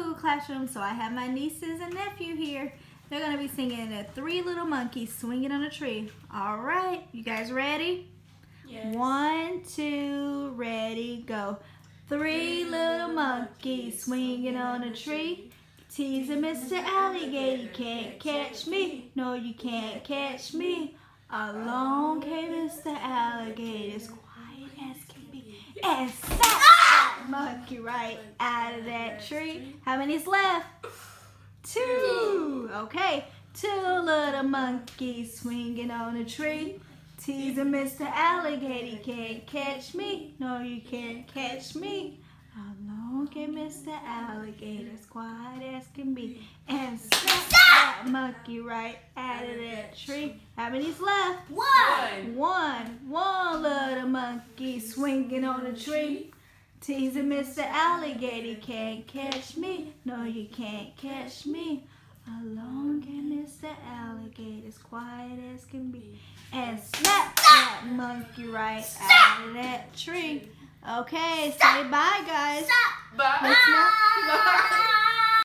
Google Classroom, so I have my nieces and nephew here. They're gonna be singing the Three Little Monkeys Swinging on a Tree. All right, you guys ready? Yes. One, two, ready, go. Three little monkeys swinging on a tree. Teasing Mr. Alligator, you can't catch me. No, you can't catch me. Along came Mr. Alligator, as quiet as can be, and monkey right out of that tree. How many's left? Two. Okay, two little monkeys swinging on a tree. Teasing Mr. Alligator, you can't catch me. No, you can't catch me. Along came Mr. Alligator, as quiet as can be, and snapped that monkey right out of that tree. How many's left? One. One, one little monkey swinging on a tree. Teasing Mr. Alligator, can't catch me. No, you can't catch me. Along came Mr. Alligator, as quiet as can be, and snap that monkey right out of that tree. Okay, say bye, guys. Bye. Let's not-